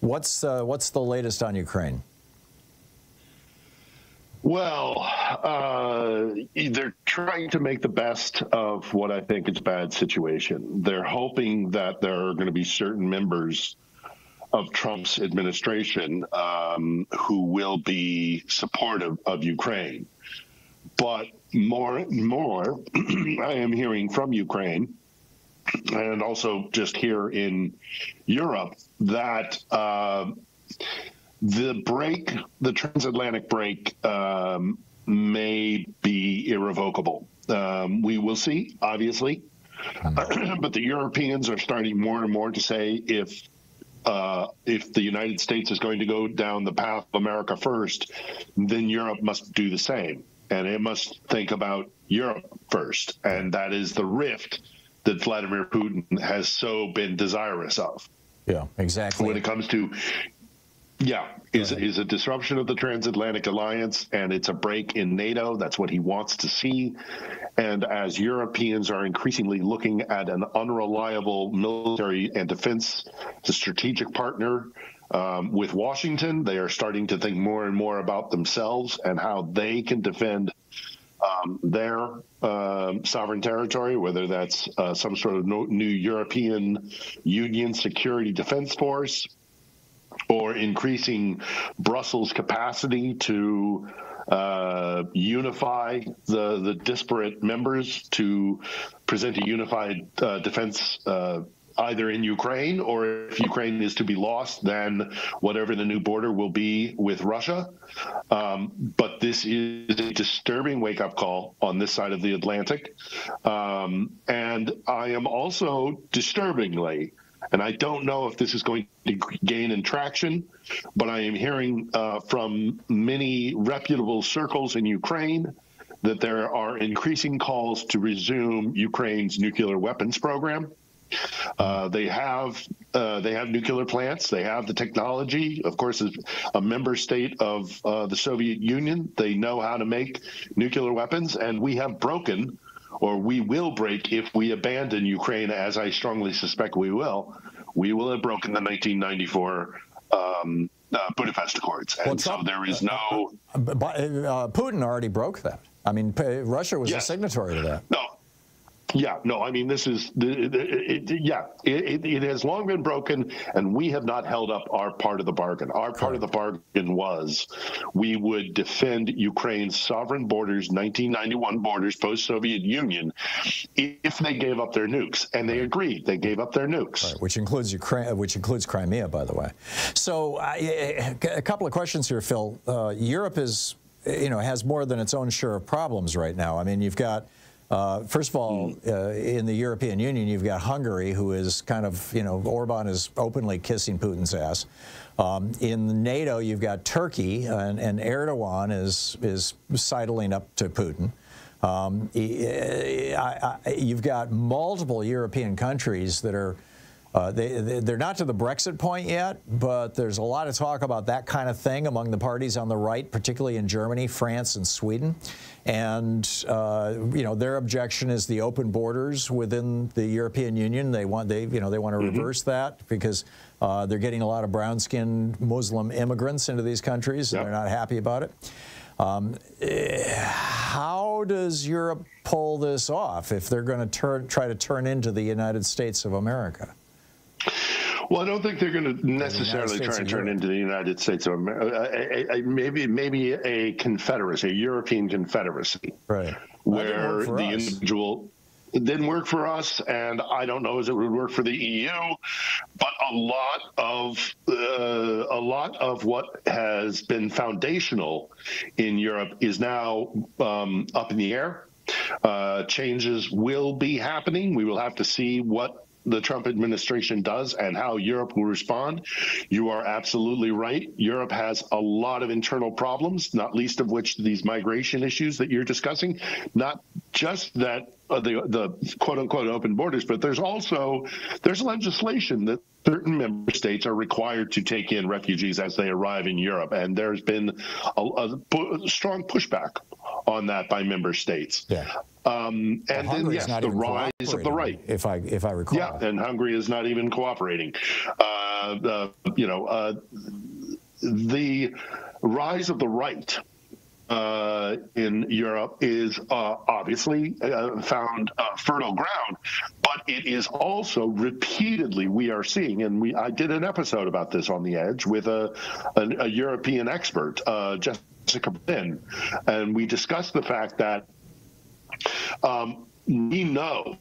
What's uh, what's the latest on Ukraine? Well, uh, they're trying to make the best of what I think is a bad situation. They're hoping that there are going to be certain members of Trump's administration um, who will be supportive of Ukraine. But more and more, I am hearing from Ukraine and also just here in Europe that. Uh, the break, the transatlantic break, um, may be irrevocable. Um, we will see, obviously, but the Europeans are starting more and more to say if uh, if the United States is going to go down the path of America first, then Europe must do the same, and it must think about Europe first, and that is the rift that Vladimir Putin has so been desirous of. Yeah, exactly. When it comes to yeah, is is a disruption of the transatlantic alliance, and it's a break in NATO. That's what he wants to see. And as Europeans are increasingly looking at an unreliable military and defense strategic partner um, with Washington, they are starting to think more and more about themselves and how they can defend um, their uh, sovereign territory, whether that's uh, some sort of new European Union security defense force or increasing Brussels' capacity to uh, unify the the disparate members to present a unified uh, defense. Either in Ukraine or if Ukraine is to be lost, then whatever the new border will be with Russia. Um, but this is a disturbing wake up call on this side of the Atlantic. Um, and I am also disturbingly and I don't know if this is going to gain in traction, but I am hearing uh, from many reputable circles in Ukraine that there are increasing calls to resume Ukraine's nuclear weapons program. Uh, they have uh, they have nuclear plants. They have the technology. Of course, as a member state of uh, the Soviet Union, they know how to make nuclear weapons, and we have broken or we will break if we abandon Ukraine, as I strongly suspect we will. We will have broken the 1994 um, uh, Budapest Accords, and well, so there is no. Uh, uh, Putin already broke that. I mean, Russia was yes. a signatory to that. No, yeah, no, I mean, this is, the it, yeah, it, it, has long been broken, and we have not held up our part of the bargain. Our part of the bargain was we would defend Ukraine's sovereign borders, 1991 borders, post Soviet Union, if they gave up their nukes. And they agreed. They gave up their nukes. Right, which includes Ukraine, which includes Crimea, by the way. So, uh, a couple of questions here, Phil. Uh, Europe is, you know, has more than its own share of problems right now. I mean, you've got uh, first of all, hmm. uh, in the European Union, you've got Hungary, who is kind of, you know, Orban is openly kissing Putin's ass. Um, in NATO, you've got Turkey, and, and, Erdogan is is sidling up to Putin. Um, I, I, you've got multiple European countries that are uh, they, they're not to the Brexit point yet, but there's a lot of talk about that kind of thing among the parties on the right, particularly in Germany, France, and Sweden. And uh, you know their objection is the open borders within the European Union. They want they you know they want to mm -hmm. reverse that because uh, they're getting a lot of brown-skinned Muslim immigrants into these countries, and they're not happy about it. Um, how does Europe pull this off if they're going to try to turn into the United States of America? Well, I don't think they're going to necessarily try and turn into the United States of America. maybe maybe a confederacy, a European confederacy, right? Where the us. individual it didn't work for us, and I don't know as it would work for the EU. But a lot of uh, a lot of what has been foundational in Europe is now um, up in the air. Uh, changes will be happening. We will have to see what the Trump administration does and how Europe will respond. You are absolutely right. Europe has a lot of internal problems, not least of which these migration issues that you're discussing. Not just that uh, the the quote unquote open borders, but there's also there's legislation that certain member states are required to take in refugees as they arrive in Europe, and there's been a, a strong pushback on that by member states. Yeah. Um, and well, then yes, the rise of the right. If I if I recall. Yeah, and Hungary is not even cooperating. Uh, you know, uh, the rise of the right uh, in Europe is uh, obviously uh, found uh, fertile ground, but it is also repeatedly we are seeing, and we I did an episode about this on the Edge with a a, a European expert, uh, Jessica Brin, and we discussed the fact that um, we know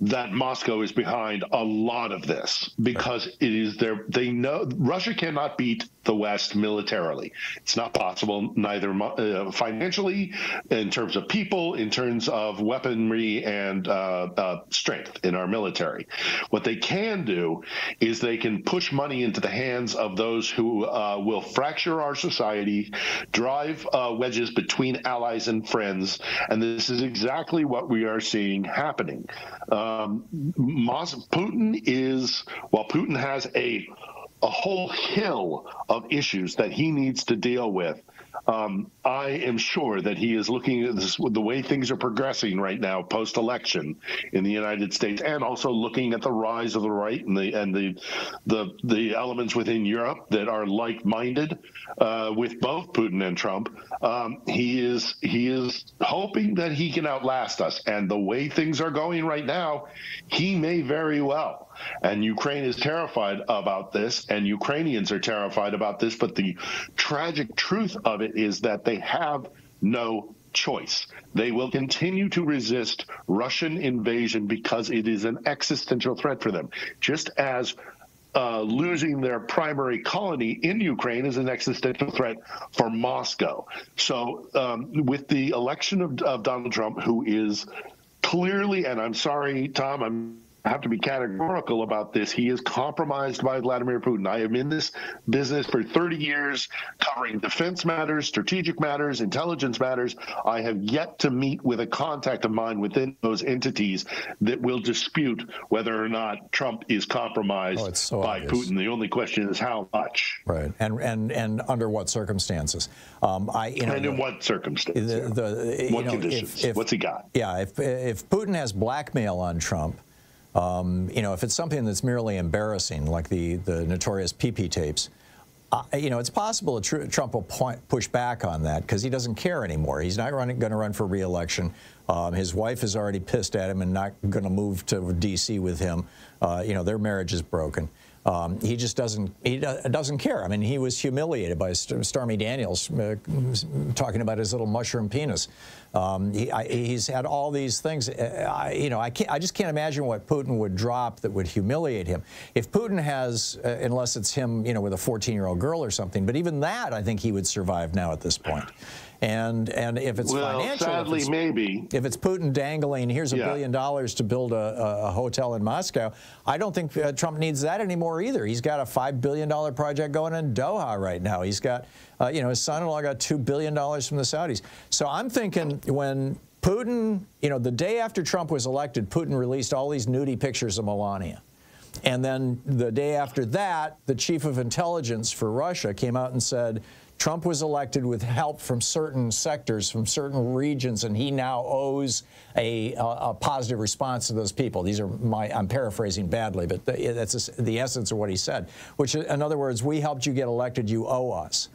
that Moscow is behind a lot of this because it is their they know Russia cannot beat the West militarily. It's not possible, neither uh, financially, in terms of people, in terms of weaponry and uh, uh, strength in our military. What they can do is they can push money into the hands of those who uh, will fracture our society, drive uh, wedges between allies and friends, and this is exactly what we are seeing happening. Um, Putin is, while Putin has a a whole hill of issues that he needs to deal with. Um, I am sure that he is looking at this, the way things are progressing right now, post-election in the United States, and also looking at the rise of the right and the and the the, the elements within Europe that are like-minded uh, with both Putin and Trump. Um, he is he is hoping that he can outlast us, and the way things are going right now, he may very well. And Ukraine is terrified about this, and Ukrainians are terrified about this. But the tragic truth of it is that they have no choice. They will continue to resist Russian invasion because it is an existential threat for them, just as uh, losing their primary colony in Ukraine is an existential threat for Moscow. So, um, with the election of, of Donald Trump, who is clearly, and I'm sorry, Thom, I'm have to be categorical about this. He is compromised by Vladimir Putin. I am in this business for 30 years, covering defense matters, strategic matters, intelligence matters. I have yet to meet with a contact of mine within those entities that will dispute whether or not Trump is compromised oh, so by obvious. Putin. The only question is how much. Right, and and and under what circumstances? Um, I you know, and in the, what circumstances? The, the, what know, conditions? If, if, What's he got? Yeah, if if Putin has blackmail on Trump. Um, you know, if it's something that's merely embarrassing, like the, the notorious PP tapes, uh, you know, it's possible that tr Trump will point, push back on that because he doesn't care anymore. He's not going to run for reelection. Um, his wife is already pissed at him and not going to move to D.C. with him. Uh, you know, their marriage is broken. Um, he just doesn't he doesn't care. I mean, he was humiliated by Stormy Daniels uh, talking about his little mushroom penis. Um, he, I, he's had all these things. Uh, I, you know, I, can't, I just can't imagine what Putin would drop that would humiliate him. If Putin has, uh, unless it's him, you know, with a 14-year-old girl or something, but even that, I think he would survive now at this point. And and if it's well, financial, sadly, if it's, maybe if it's Putin dangling, here's a yeah. billion dollars to build a, a, hotel in Moscow. I don't think uh, Trump needs that anymore either. He's got a five billion dollar project going in Doha right now. He's got, uh, you know, his son-in-law got two billion dollars from the Saudis. So I'm thinking when Putin, you know, the day after Trump was elected, Putin released all these nudie pictures of Melania. And then the day after that, the chief of intelligence for Russia came out and said, Trump was elected with help from certain sectors, from certain regions, and he now owes a, a, a positive response to those people. These are my, I'm paraphrasing badly, but the, that's the essence of what he said, which, in other words, we helped you get elected, you owe us.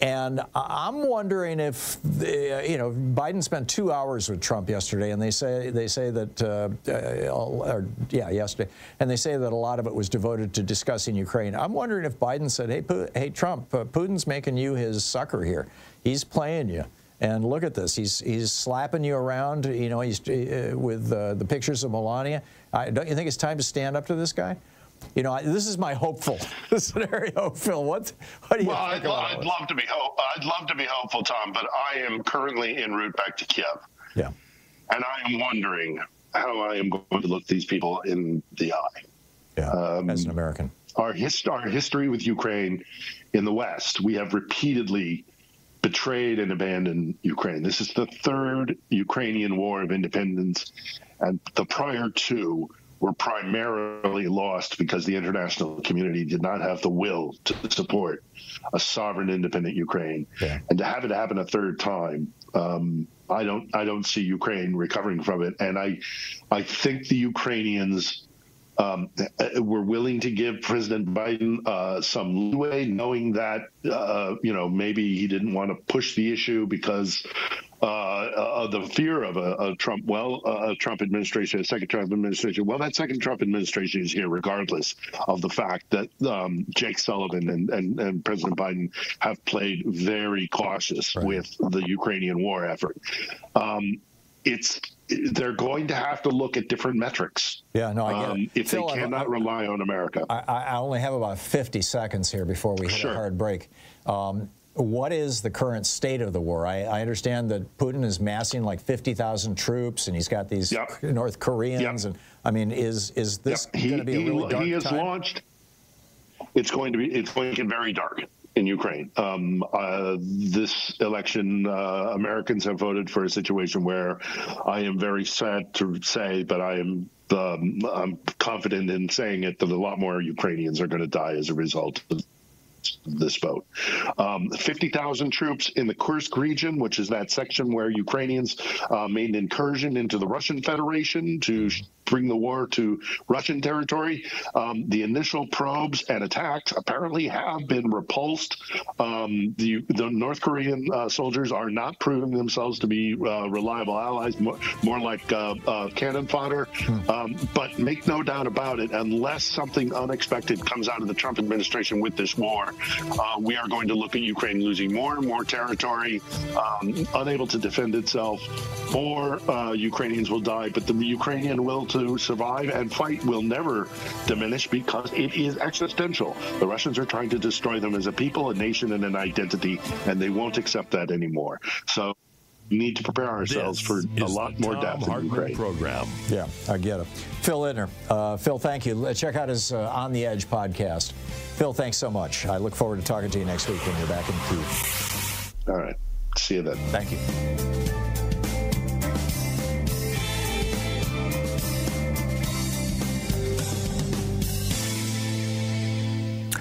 And I'm wondering if, the, you know, Biden spent two hours with Trump yesterday, and they say they say that, uh, uh, or, yeah, yesterday, and they say that a lot of it was devoted to discussing Ukraine. I'm wondering if Biden said, "Hey, hey, Trump, uh, Putin's making you his sucker here. He's playing you." And look at this. He's he's slapping you around. You know, he's uh, with uh, the pictures of Melania. don't you think it's time to stand up to this guy? You know, this is my hopeful scenario, Phil. What, what do you well, think I'd, I'd love to be hope. I'd love to be hopeful, Thom, but I am currently en route back to Kiev. Yeah. And I am wondering how I am going to look these people in the eye. Yeah, um, as an American. Our, hist- our history with Ukraine in the West, we have repeatedly betrayed and abandoned Ukraine. This is the third Ukrainian war of independence, and the prior two were primarily lost because the international community did not have the will to support a sovereign, independent Ukraine. Yeah. And to have it happen a third time, um, I don't, I don't see Ukraine recovering from it. And I, I think the Ukrainians um, were willing to give President Biden uh, some leeway, knowing that uh, you know maybe he didn't want to push the issue because uh, of the fear of a, a Trump, well, a Trump administration, a second Trump administration. Well, that second Trump administration is here regardless of the fact that um, Jake Sullivan and, and, and, President Biden have played very cautious right. with the Ukrainian war effort. Um, it's they're going to have to look at different metrics. Yeah, no, I get um. If Phil, they cannot I, rely on America. I, I, only have about 50 seconds here before we hit sure. a hard break. Um, what is the current state of the war? I, I understand that Putin is massing like 50,000 troops, and he's got these yep. North Koreans. Yep. And I mean, is is this yep. going to be a really dark He has time? launched. It's going to be. It's going to get very dark in Ukraine. Um, uh, this election, uh, Americans have voted for a situation where I am very sad to say, but I am um, I'm confident in saying it that a lot more Ukrainians are going to die as a result of this vote. Um, 50,000 troops in the Kursk region, which is that section where Ukrainians uh, made an incursion into the Russian Federation to bring the war to Russian territory. Um, the initial probes and attacks apparently have been repulsed. Um, the, the, North Korean uh, soldiers are not proving themselves to be uh, reliable allies, more, more like uh, uh cannon fodder. Hmm. Um, but make no doubt about it, unless something unexpected comes out of the Trump administration with this war, uh, we are going to look at Ukraine losing more and more territory, um, unable to defend itself. More uh, Ukrainians will die, but the Ukrainian will to survive and fight will never diminish because it is existential. The Russians are trying to destroy them as a people, a nation, and an identity, and they won't accept that anymore. So we need to prepare ourselves this for a lot more death in Ukraine. Program. Yeah, I get it. Phil Ittner. Uh, Phil, thank you. Check out his uh, On the Edge podcast. Phil, thanks so much. I look forward to talking to you next week when you're back in Kiev. All right. See you then. Thank you.